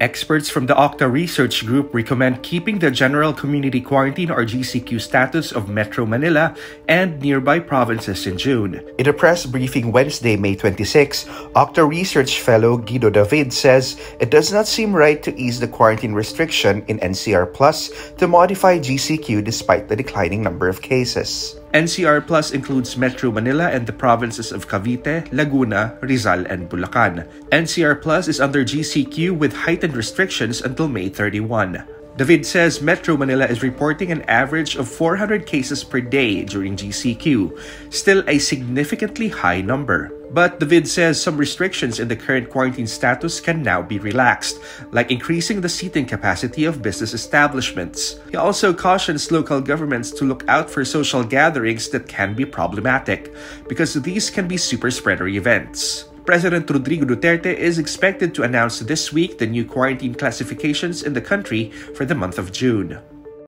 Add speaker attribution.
Speaker 1: Experts from the Octa Research Group recommend keeping the General Community Quarantine or GCQ status of Metro Manila and nearby provinces in June. In a press briefing Wednesday, May 26, Octa Research fellow Guido David says it does not seem right to ease the quarantine restriction in NCR Plus to modify GCQ despite the declining number of cases. NCR Plus includes Metro Manila and the provinces of Cavite, Laguna, Rizal, and Bulacan. NCR Plus is under GCQ with heightened restrictions until May 31. David says Metro Manila is reporting an average of 400 cases per day during GCQ, still a significantly high number. But David says some restrictions in the current quarantine status can now be relaxed, like increasing the seating capacity of business establishments. He also cautions local governments to look out for social gatherings that can be problematic, because these can be super spreader events. President Rodrigo Duterte is expected to announce this week the new quarantine classifications in the country for the month of June.